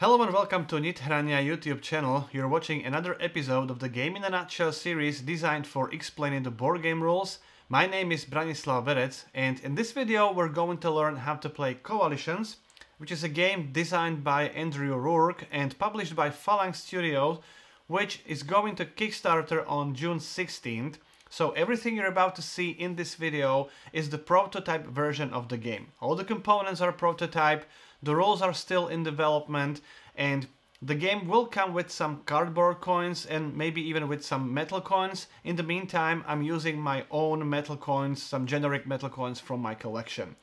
Hello and welcome to Nithrania YouTube channel. You're watching another episode of the Game in a Nutshell series designed for explaining the board game rules. My name is Branislav Berec and in this video we're going to learn how to play Coalitions, which is a game designed by Andrew Rourke and published by Phalanx Studios, which is going to Kickstarter on June 16th. So everything you're about to see in this video is the prototype version of the game. All the components are prototype, the rules are still in development, and the game will come with some cardboard coins and maybe even with some metal coins. In the meantime, I'm using my own metal coins, some generic metal coins from my collection.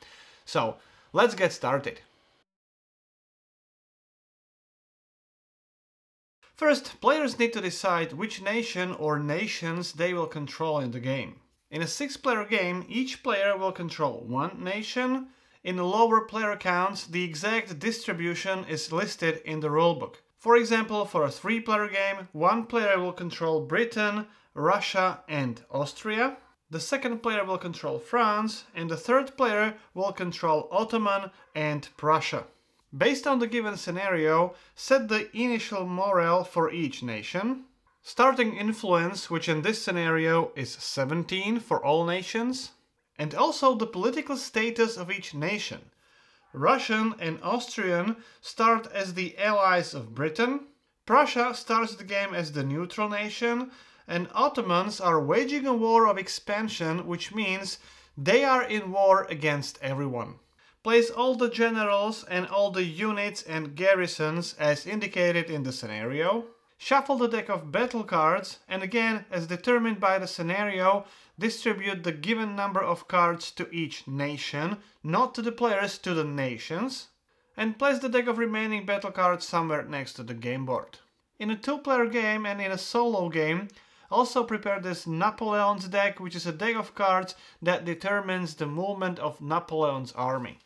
So, let's get started. First, players need to decide which nation or nations they will control in the game. In a six-player game, each player will control one nation. In the lower player counts, the exact distribution is listed in the rulebook. For example, for a three-player game, one player will control Britain, Russia and Austria. The second player will control France, and the third player will control Ottoman and Prussia. Based on the given scenario, set the initial morale for each nation. Starting influence, which in this scenario is 17 for all nations. And also the political status of each nation. Russian and Austrian start as the allies of Britain. Prussia starts the game as the neutral nation. And Ottomans are waging a war of expansion, which means they are in war against everyone. Place all the generals and all the units and garrisons as indicated in the scenario. Shuffle the deck of battle cards and again, as determined by the scenario, distribute the given number of cards to each nation, not to the players, to the nations. And place the deck of remaining battle cards somewhere next to the game board. In a two-player game and in a solo game, also prepare this Napoleon's deck, which is a deck of cards that determines the movement of Napoleon's army.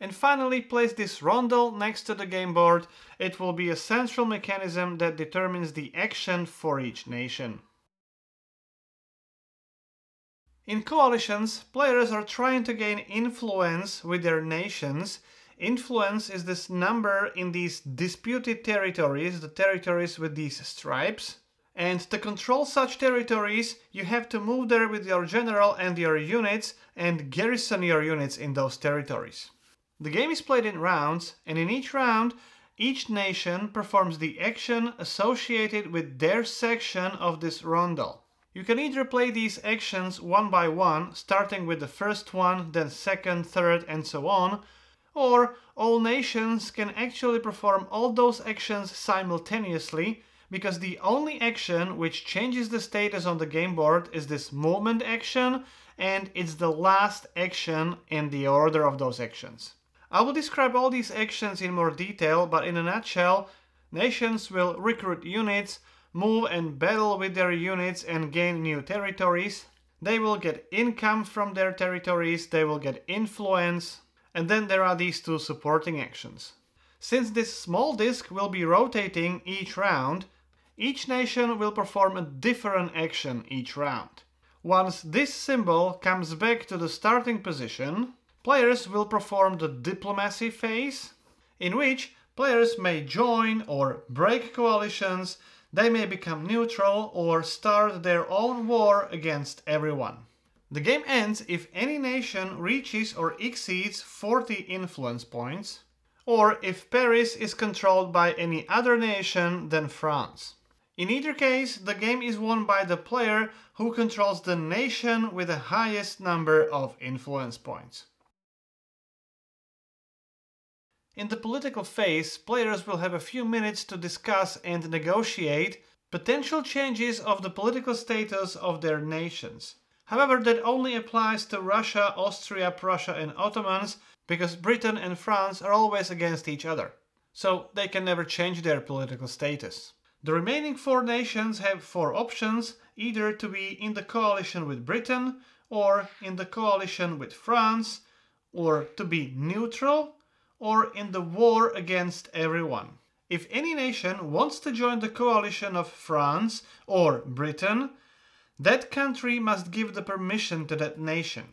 And finally, place this rondel next to the game board. It will be a central mechanism that determines the action for each nation. In coalitions, players are trying to gain influence with their nations. Influence is this number in these disputed territories, the territories with these stripes. And to control such territories, you have to move there with your general and your units and garrison your units in those territories. The game is played in rounds, and in each round, each nation performs the action associated with their section of this rondel. You can either play these actions one by one, starting with the first one, then second, third, and so on, or all nations can actually perform all those actions simultaneously, because the only action which changes the status on the game board is this movement action, and it's the last action in the order of those actions. I will describe all these actions in more detail, but in a nutshell, nations will recruit units, move and battle with their units and gain new territories. They will get income from their territories, they will get influence, and then there are these two supporting actions. Since this small disk will be rotating each round, each nation will perform a different action each round. Once this symbol comes back to the starting position, Players will perform the diplomacy phase, in which players may join or break coalitions, they may become neutral or start their own war against everyone. The game ends if any nation reaches or exceeds 40 influence points, or if Paris is controlled by any other nation than France. In either case, the game is won by the player who controls the nation with the highest number of influence points. In the political phase, players will have a few minutes to discuss and negotiate potential changes of the political status of their nations. However, that only applies to Russia, Austria, Prussia and Ottomans because Britain and France are always against each other. So they can never change their political status. The remaining four nations have four options, either to be in the coalition with Britain, or in the coalition with France, or to be neutral, or in the war against everyone. If any nation wants to join the coalition of France or Britain, that country must give the permission to that nation.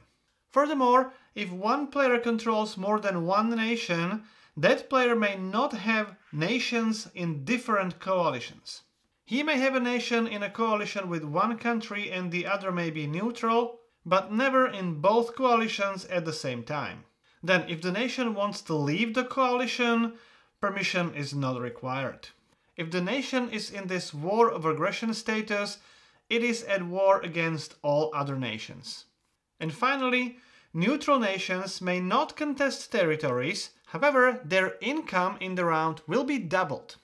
Furthermore, if one player controls more than one nation, that player may not have nations in different coalitions. He may have a nation in a coalition with one country and the other may be neutral, but never in both coalitions at the same time. Then, if the nation wants to leave the coalition, permission is not required. If the nation is in this war of aggression status, it is at war against all other nations. And finally, neutral nations may not contest territories, however, their income in the round will be doubled.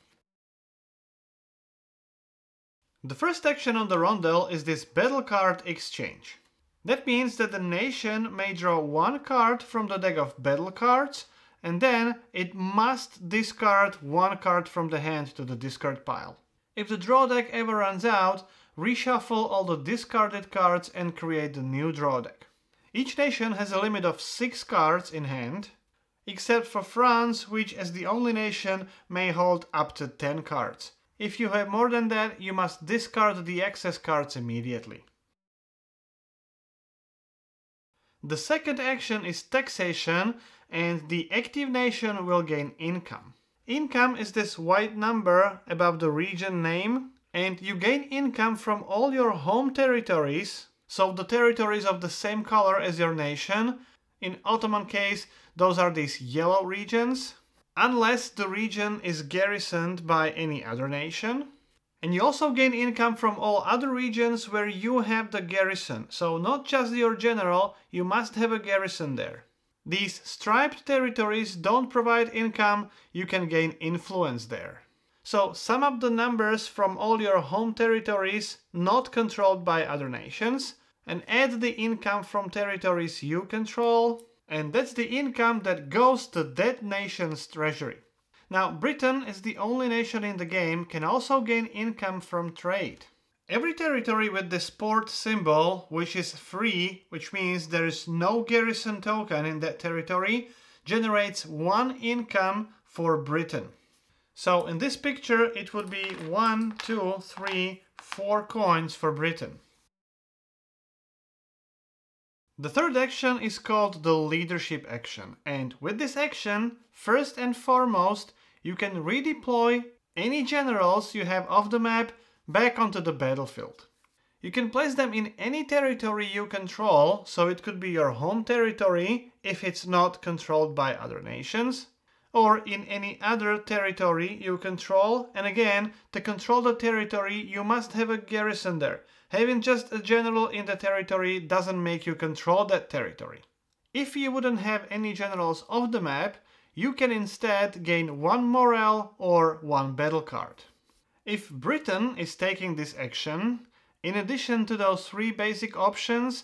The first action on the rondel is this battle card exchange. That means that the nation may draw one card from the deck of battle cards and then it must discard one card from the hand to the discard pile. If the draw deck ever runs out, reshuffle all the discarded cards and create the new draw deck. Each nation has a limit of 6 cards in hand, except for France, which as the only nation may hold up to 10 cards. If you have more than that, you must discard the excess cards immediately. The second action is taxation and the active nation will gain income. Income is this white number above the region name and you gain income from all your home territories, so the territories of the same color as your nation. In Ottoman case, those are these yellow regions, unless the region is garrisoned by any other nation. And you also gain income from all other regions where you have the garrison. So not just your general, you must have a garrison there. These striped territories don't provide income, you can gain influence there. So sum up the numbers from all your home territories not controlled by other nations and add the income from territories you control and that's the income that goes to that nation's treasury. Now, Britain is the only nation in the game can also gain income from trade. Every territory with the port symbol, which is free, which means there is no garrison token in that territory, generates one income for Britain. So in this picture, it would be one, two, three, four coins for Britain. The third action is called the leadership action. And with this action, first and foremost, you can redeploy any generals you have off the map back onto the battlefield. You can place them in any territory you control, so it could be your home territory if it's not controlled by other nations, or in any other territory you control, and again, to control the territory you must have a garrison there. Having just a general in the territory doesn't make you control that territory. If you wouldn't have any generals off the map, you can instead gain one morale or one battle card. If Britain is taking this action, in addition to those three basic options,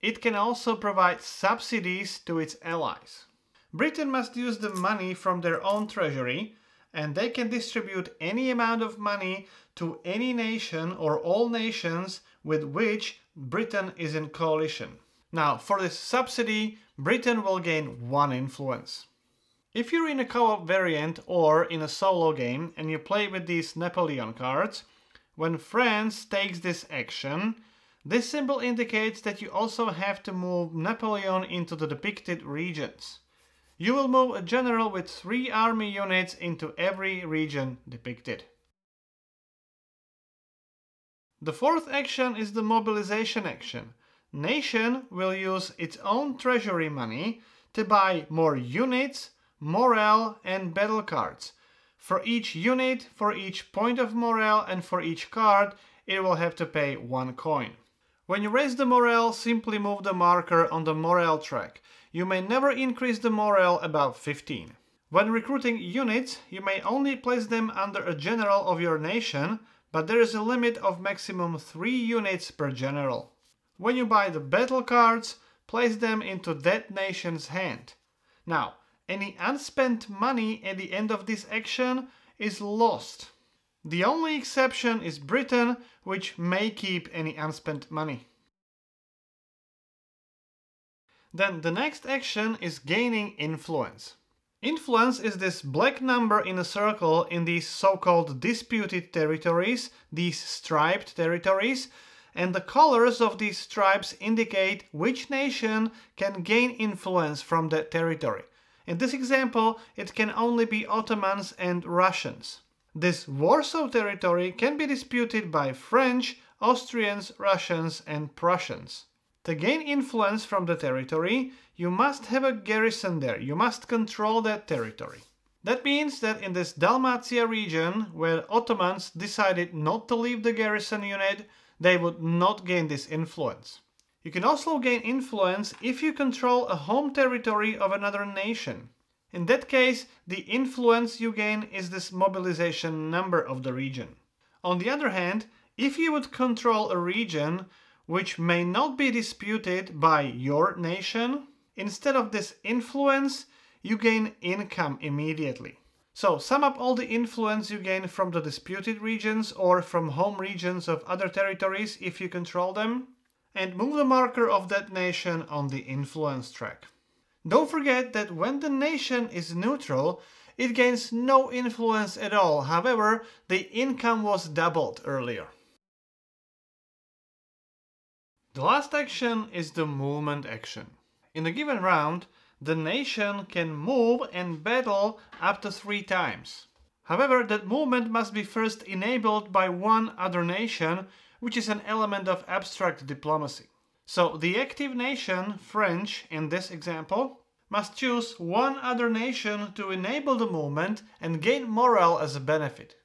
it can also provide subsidies to its allies. Britain must use the money from their own treasury and they can distribute any amount of money to any nation or all nations with which Britain is in coalition. Now, for this subsidy, Britain will gain one influence. If you're in a co-op variant or in a solo game and you play with these Napoleon cards, when France takes this action, this symbol indicates that you also have to move Napoleon into the depicted regions. You will move a general with three army units into every region depicted. The fourth action is the mobilization action. Nation will use its own treasury money to buy more units, morale and battle cards. For each unit, for each point of morale and for each card, it will have to pay one coin. When you raise the morale, simply move the marker on the morale track. You may never increase the morale above 15. When recruiting units, you may only place them under a general of your nation, but there is a limit of maximum 3 units per general. When you buy the battle cards, place them into that nation's hand. Now, any unspent money at the end of this action is lost. The only exception is Britain, which may keep any unspent money. Then the next action is gaining influence. Influence is this black number in a circle in these so-called disputed territories, these striped territories, and the colors of these stripes indicate which nation can gain influence from that territory. In this example, it can only be Ottomans and Russians. This Warsaw territory can be disputed by French, Austrians, Russians and Prussians. To gain influence from the territory, you must have a garrison there, you must control that territory. That means that in this Dalmatia region, where Ottomans decided not to leave the garrison unit, they would not gain this influence. You can also gain influence if you control a home territory of another nation. In that case, the influence you gain is this mobilization number of the region. On the other hand, if you would control a region which may not be disputed by your nation, instead of this influence, you gain income immediately. So sum up all the influence you gain from the disputed regions or from home regions of other territories if you control them and move the marker of that nation on the influence track. Don't forget that when the nation is neutral, it gains no influence at all, however, the income was doubled earlier. The last action is the movement action. In a given round, the nation can move and battle up to three times. However, that movement must be first enabled by one other nation which is an element of abstract diplomacy. So the active nation, French in this example, must choose one other nation to enable the movement and gain morale as a benefit.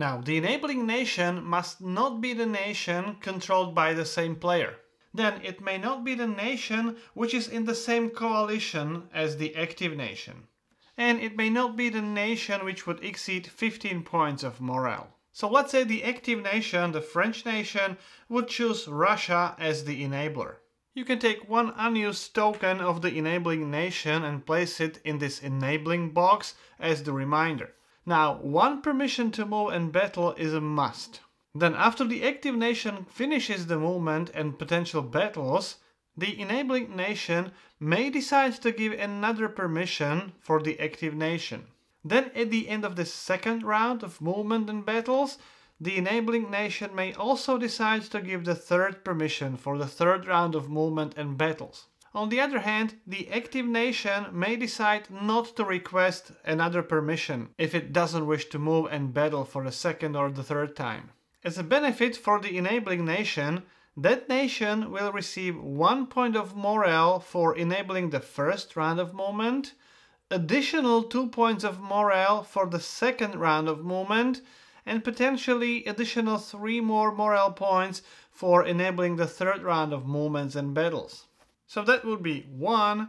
Now, the enabling nation must not be the nation controlled by the same player. Then it may not be the nation which is in the same coalition as the active nation. And it may not be the nation which would exceed 15 points of morale. So let's say the active nation, the French nation, would choose Russia as the enabler. You can take one unused token of the enabling nation and place it in this enabling box as the reminder. Now, one permission to move and battle is a must. Then after the active nation finishes the movement and potential battles, the enabling nation may decide to give another permission for the active nation. Then at the end of the second round of movement and battles, the enabling nation may also decide to give the third permission for the third round of movement and battles. On the other hand, the active nation may decide not to request another permission if it doesn't wish to move and battle for the second or the third time. As a benefit for the enabling nation, that nation will receive one point of morale for enabling the first round of movement additional 2 points of morale for the second round of movement and potentially additional 3 more morale points for enabling the third round of movements and battles. So that would be 1,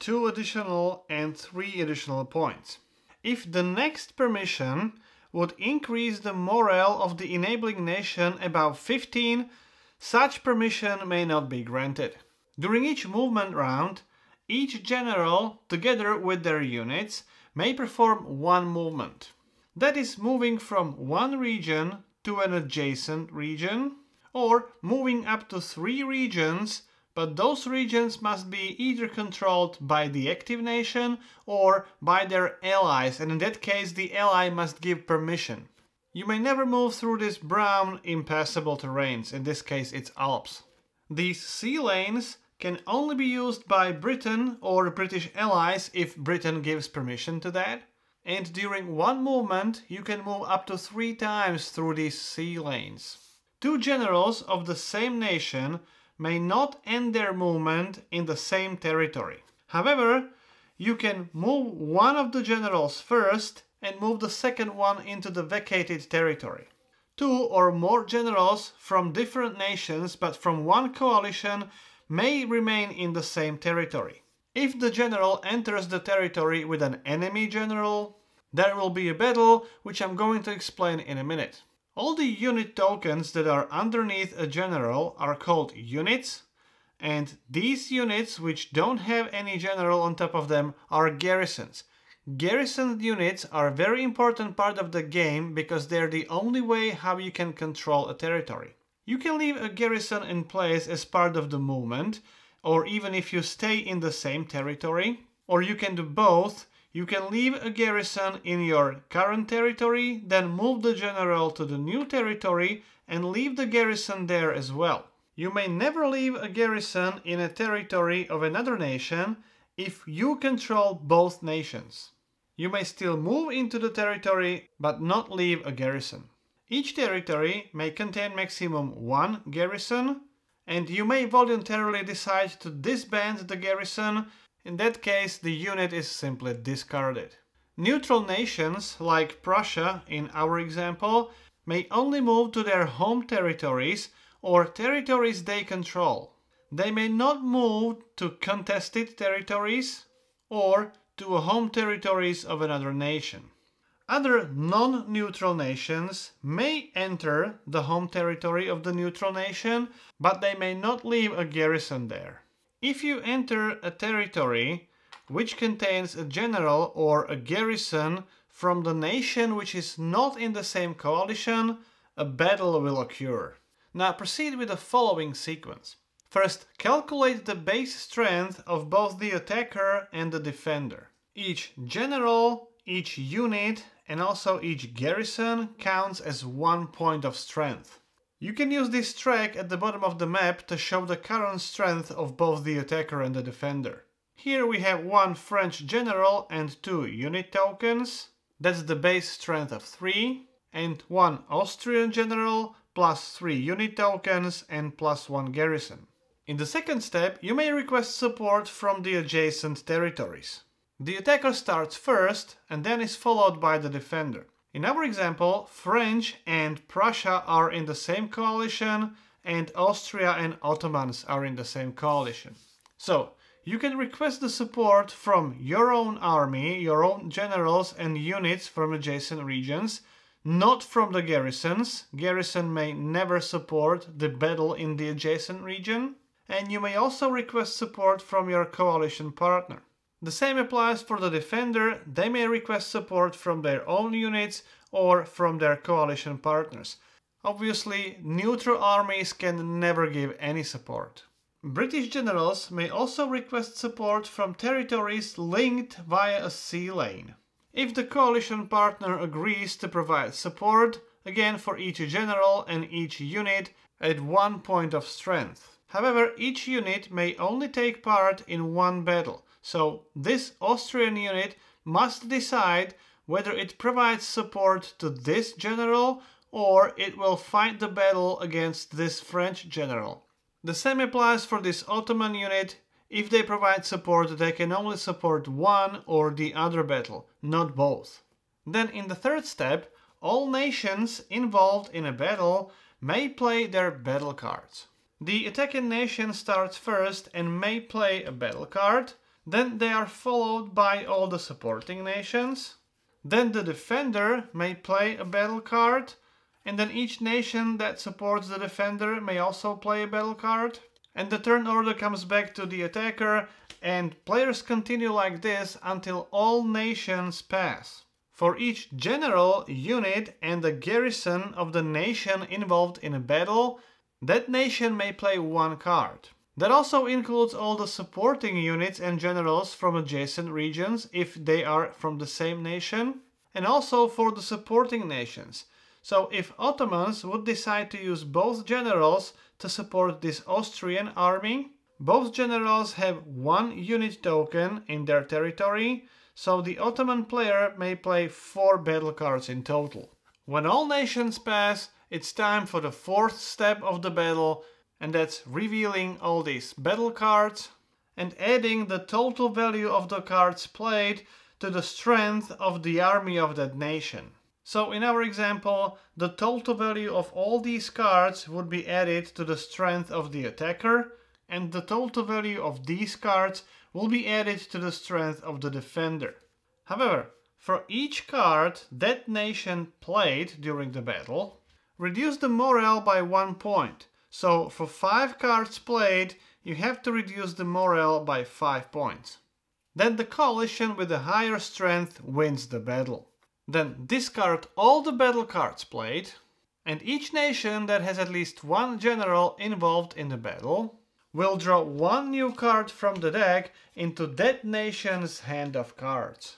2 additional and 3 additional points. If the next permission would increase the morale of the enabling nation above 15, such permission may not be granted. During each movement round, each general, together with their units, may perform one movement. That is moving from one region to an adjacent region, or moving up to three regions, but those regions must be either controlled by the active nation or by their allies, and in that case the ally must give permission. You may never move through these brown impassable terrains, in this case it's Alps. These sea lanes can only be used by Britain or British allies if Britain gives permission to that. And during one movement, you can move up to three times through these sea lanes. Two generals of the same nation may not end their movement in the same territory. However, you can move one of the generals first and move the second one into the vacated territory. Two or more generals from different nations but from one coalition may remain in the same territory. If the general enters the territory with an enemy general, there will be a battle, which I'm going to explain in a minute. All the unit tokens that are underneath a general are called units, and these units which don't have any general on top of them are garrisons. Garrison units are a very important part of the game because they're the only way how you can control a territory. You can leave a garrison in place as part of the movement, or even if you stay in the same territory, or you can do both. You can leave a garrison in your current territory, then move the general to the new territory and leave the garrison there as well. You may never leave a garrison in a territory of another nation if you control both nations. You may still move into the territory but not leave a garrison. Each territory may contain maximum one garrison and you may voluntarily decide to disband the garrison. In that case, the unit is simply discarded. Neutral nations, like Prussia in our example, may only move to their home territories or territories they control. They may not move to contested territories or to home territories of another nation. Other non-neutral nations may enter the home territory of the neutral nation, but they may not leave a garrison there. If you enter a territory which contains a general or a garrison from the nation which is not in the same coalition, a battle will occur. Now proceed with the following sequence. First, calculate the base strength of both the attacker and the defender. Each general, each unit and also each garrison counts as one point of strength. You can use this track at the bottom of the map to show the current strength of both the attacker and the defender. Here we have one French general and two unit tokens, that's the base strength of 3, and one Austrian general plus 3 unit tokens and plus 1 garrison. In the second step you may request support from the adjacent territories. The attacker starts first and then is followed by the defender. In our example, French and Prussia are in the same coalition and Austria and Ottomans are in the same coalition. So, you can request the support from your own army, your own generals and units from adjacent regions, not from the garrisons. Garrison may never support the battle in the adjacent region. And you may also request support from your coalition partner. The same applies for the defender, they may request support from their own units or from their coalition partners. Obviously, neutral armies can never give any support. British generals may also request support from territories linked via a sea lane. If the coalition partner agrees to provide support, again for each general and each unit at one point of strength. However, each unit may only take part in one battle, so this Austrian unit must decide whether it provides support to this general or it will fight the battle against this French general. The same applies for this Ottoman unit. If they provide support, they can only support one or the other battle, not both. Then in the third step, all nations involved in a battle may play their battle cards. The attacking nation starts first and may play a battle card, then they are followed by all the supporting nations. Then the defender may play a battle card, and then each nation that supports the defender may also play a battle card. And the turn order comes back to the attacker, and players continue like this until all nations pass. For each general, unit, and the garrison of the nation involved in a battle, that nation may play one card. That also includes all the supporting units and generals from adjacent regions if they are from the same nation, and also for the supporting nations. So if Ottomans would decide to use both generals to support this Austrian army, both generals have one unit token in their territory, so the Ottoman player may play four battle cards in total. When all nations pass, it's time for the fourth step of the battle, and that's revealing all these battle cards and adding the total value of the cards played to the strength of the army of that nation. So in our example, the total value of all these cards would be added to the strength of the attacker, and the total value of these cards will be added to the strength of the defender. However, for each card that nation played during the battle, reduce the morale by one point, so for 5 cards played, you have to reduce the morale by 5 points. Then the coalition with the higher strength wins the battle. Then discard all the battle cards played, and each nation that has at least one general involved in the battle will draw one new card from the deck into that nation's hand of cards.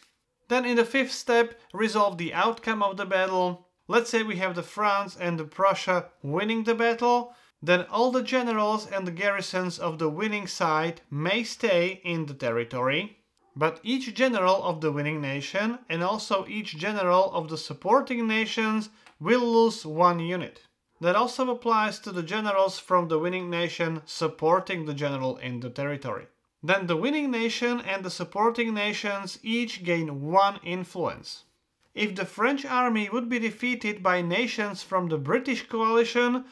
Then in the fifth step, resolve the outcome of the battle. Let's say we have the France and the Prussia winning the battle, then all the generals and garrisons of the winning side may stay in the territory, but each general of the winning nation and also each general of the supporting nations will lose one unit. That also applies to the generals from the winning nation supporting the general in the territory. Then the winning nation and the supporting nations each gain one influence. If the French army would be defeated by nations from the British coalition,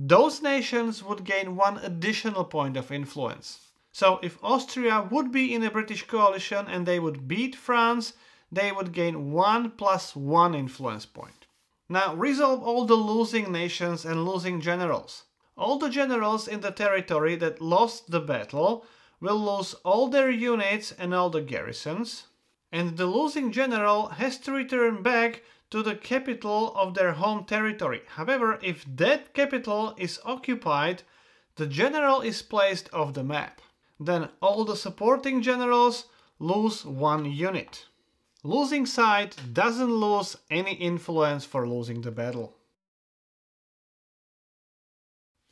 those nations would gain one additional point of influence. So if Austria would be in a British coalition and they would beat France, they would gain 1 plus 1 influence point. Now resolve all the losing nations and losing generals. All the generals in the territory that lost the battle will lose all their units and all the garrisons, and the losing general has to return back to the capital of their home territory. However, if that capital is occupied, the general is placed off the map. Then all the supporting generals lose one unit. Losing side doesn't lose any influence for losing the battle.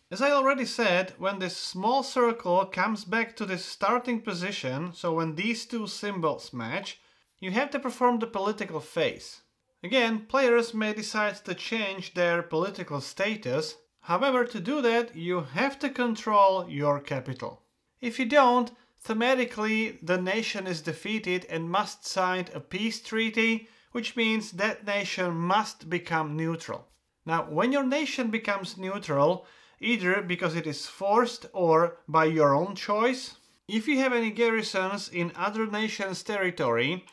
As I already said, when this small circle comes back to this starting position, so when these two symbols match, you have to perform the political phase. Again, players may decide to change their political status, however to do that you have to control your capital. If you don't, thematically the nation is defeated and must sign a peace treaty, which means that nation must become neutral. Now, when your nation becomes neutral, either because it is forced or by your own choice, if you have any garrisons in other nations' territory,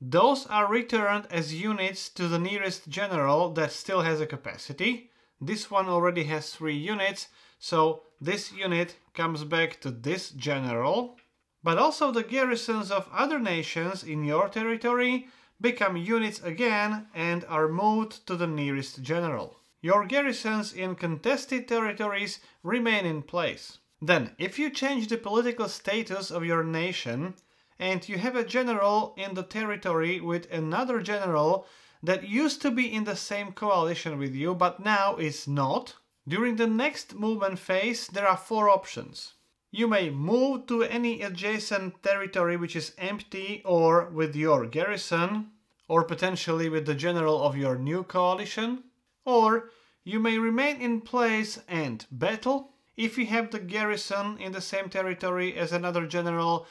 those are returned as units to the nearest general that still has a capacity. This one already has three units, so this unit comes back to this general. But also the garrisons of other nations in your territory become units again and are moved to the nearest general. Your garrisons in contested territories remain in place. Then, if you change the political status of your nation, and you have a general in the territory with another general that used to be in the same coalition with you but now is not. During the next movement phase there are four options. You may move to any adjacent territory which is empty or with your garrison or potentially with the general of your new coalition or you may remain in place and battle. If you have the garrison in the same territory as another general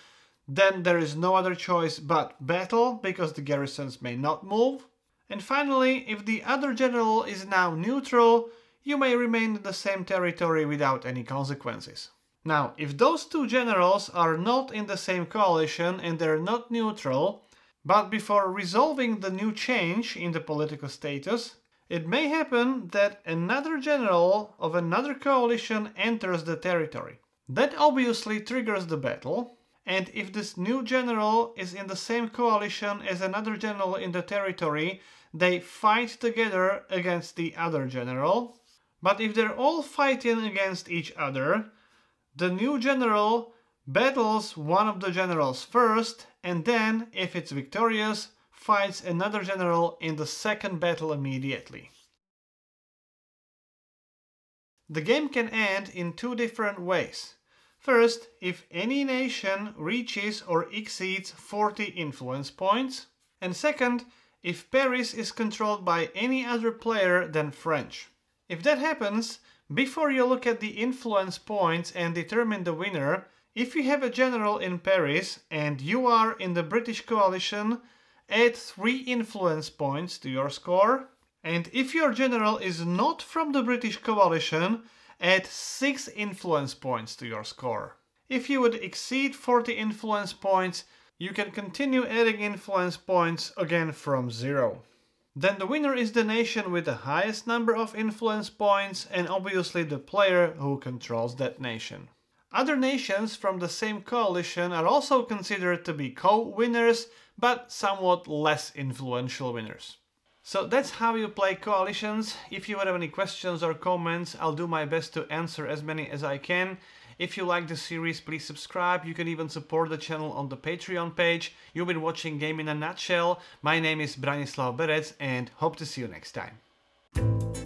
then there is no other choice but battle, because the garrisons may not move. And finally, if the other general is now neutral, you may remain in the same territory without any consequences. Now, if those two generals are not in the same coalition and they're not neutral, but before resolving the new change in the political status, it may happen that another general of another coalition enters the territory. That obviously triggers the battle, and if this new general is in the same coalition as another general in the territory, they fight together against the other general. But if they're all fighting against each other, the new general battles one of the generals first, and then, if it's victorious, fights another general in the second battle immediately. The game can end in two different ways. First, if any nation reaches or exceeds 40 influence points. And second, if Paris is controlled by any other player than French. If that happens, before you look at the influence points and determine the winner, if you have a general in Paris and you are in the British coalition, add 3 influence points to your score. And if your general is not from the British coalition, add 6 influence points to your score. If you would exceed 40 influence points, you can continue adding influence points again from 0. Then the winner is the nation with the highest number of influence points and obviously the player who controls that nation. Other nations from the same coalition are also considered to be co-winners, but somewhat less influential winners. So that's how you play coalitions. If you have any questions or comments, I'll do my best to answer as many as I can. If you like the series, please subscribe. You can even support the channel on the Patreon page. You've been watching Game in a Nutshell. My name is Branislav Berec and hope to see you next time.